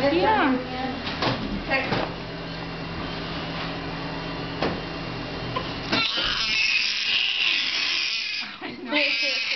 Yeah. I know.